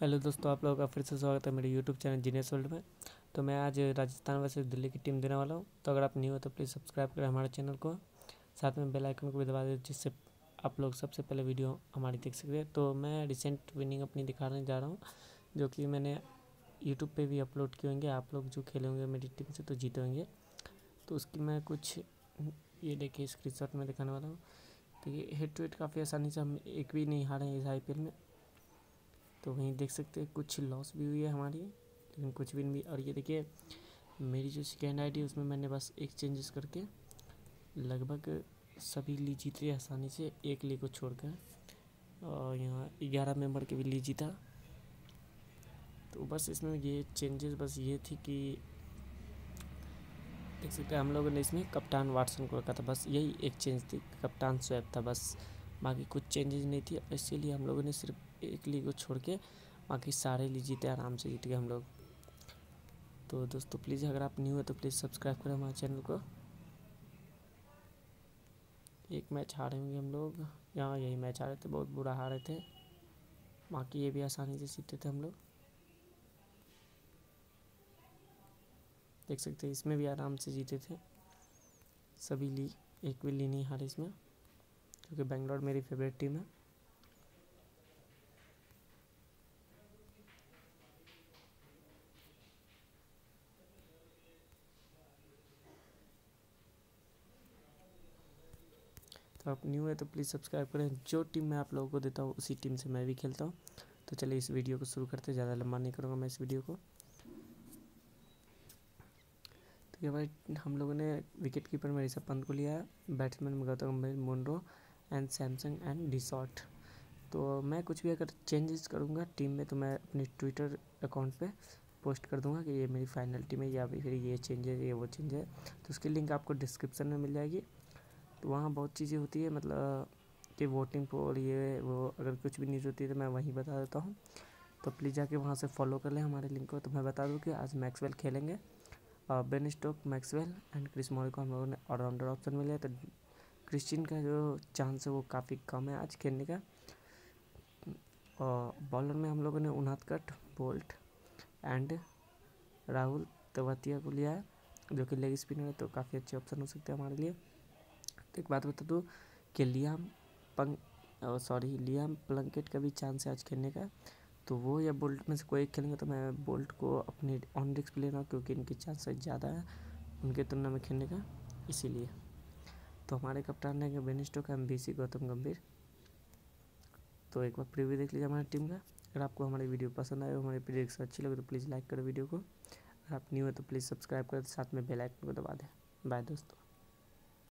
Hello दोस्तों, आप लोगों का फिर से स्वागत है मेरे यूट्यूब चैनल जीनियस वर्ल्ड में। तो मैं आज राजस्थान वर्सेस दिल्ली की टीम देने वाला हूँ। तो अगर आप न्यू हो तो प्लीज़ सब्सक्राइब करें हमारे चैनल को। साथ में बेल आइकन को भी दबा दें जिससे आप लोग सबसे पहले वीडियो हमारी देख सकते हैं तो मैं रिसेंट विनिंग अपनी दिखाने जा रहा हूँ, जो कि मैंने यूट्यूब पर भी अपलोड किए होंगे। आप लोग जो खेले होंगे, मेरी टीम से तो जीते होंगे। तो उसकी मैं कुछ, ये देखिए स्क्रीन में दिखाने वाला हूँ। तो ये हेड टू हेड काफ़ी आसानी से हम एक भी नहीं हारे हैं इस IPL में। तो वहीं देख सकते हैं, कुछ लॉस भी हुई है हमारी लेकिन कुछ भी नहीं और ये देखिए, मेरी जो सेकेंड आईडी उसमें मैंने बस एक चेंजेस करके लगभग सभी ली जीत रही आसानी से, एक ली को छोड़कर, और यहाँ ग्यारह मेंबर के भी ली जीता। तो बस इसमें ये चेंजेस बस ये थी कि देख सकते हैं हम लोगों ने इसमें कप्तान वाटसन को रखा था, बस यही एक चेंज थी, कप्तान स्वैप था, बस। बाकी कुछ चेंजेस नहीं थी, इसीलिए हम लोगों ने सिर्फ़ एक लीग को छोड़ के बाकी सारे लीग जीते आराम से, जीत गए हम लोग। तो दोस्तों प्लीज़ अगर आप न्यू है तो प्लीज़ सब्सक्राइब करें हमारे चैनल को। एक मैच हारे होंगे हम लोग। यहाँ यही मैच हारे थे, बहुत बुरा हारे थे। बाकी ये भी आसानी से जीते थे हम लोग। देख सकते हैं, इसमें भी आराम से जीते थे। सभी ली एक भी ली नहीं हारे इसमें। क्योंकि बेंगलोर मेरी फेवरेट टीम है। तो आप न्यू है तो प्लीज़ सब्सक्राइब करें। जो टीम मैं आप लोगों को देता हूँ, उसी टीम से मैं भी खेलता हूँ। तो चलिए इस वीडियो को शुरू करते ज़्यादा लंबा नहीं करूँगा मैं इस वीडियो को। तो ये भाई, हम लोगों ने विकेट कीपर में ऋषभ पंत को लिया है। बैट्समैन में Gautam Gambhir Munro. And Samson and डिसॉट तो मैं कुछ भी अगर चेंजेस करूँगा टीम में तो मैं अपने ट्विटर अकाउंट पे पोस्ट कर दूँगा कि ये मेरी फाइनल टीम है, या फिर ये चेंज है, ये वो चेंज है। तो उसकी लिंक आपको डिस्क्रिप्शन में मिल जाएगी। तो वहाँ बहुत चीज़ें होती है मतलब कि वोटिंग पोल ये, वो, अगर कुछ भी न्यूज़ होती है तो मैं वहीं बता देता हूँ। तो प्लीज़ जाके वहाँ से फॉलो कर लें हमारे लिंक को। तो मैं बता दूँ कि आज मैक्सवेल खेलेंगे। Ben Stokes Maxwell and Chris Morris को हम लोगों ने ऑलराउंडर ऑप्शन मिले तो क्रिश्चियन का जो चांस है वो काफ़ी कम है आज खेलने का। और बॉलर में हम लोगों ने उनादकट बोल्ट एंड राहुल तवतिया को लिया है, जो कि लेग स्पिनर है तो काफ़ी अच्छे ऑप्शन हो सकते हैं हमारे लिए। तो एक बात बता दूँ, कि लियाम पंग सॉरी लियाम प्लंकेट का भी चांस है आज खेलने का। तो वो या बोल्ट में से कोई एक खेलेंगे तो मैं बोल्ट को अपने ऑन रिस्क ले रहा हूँ क्योंकि इनके चांसेस ज़्यादा है उनके तुलना में खेलने का, इसीलिए। तो हमारे कप्तान रहेंगे बेनिस्टो का M B C Gautam Gambhir. तो एक बार प्रीव्यू देख लीजिए हमारी टीम का। अगर आपको हमारी वीडियो पसंद आए, हमारी प्रिडिक्स अच्छी लगे तो प्लीज़ लाइक करें वीडियो को। अगर आप न्यू है तो प्लीज़ सब्सक्राइब करें, साथ में बेलाइकन को दबा दें। बाय दोस्तों।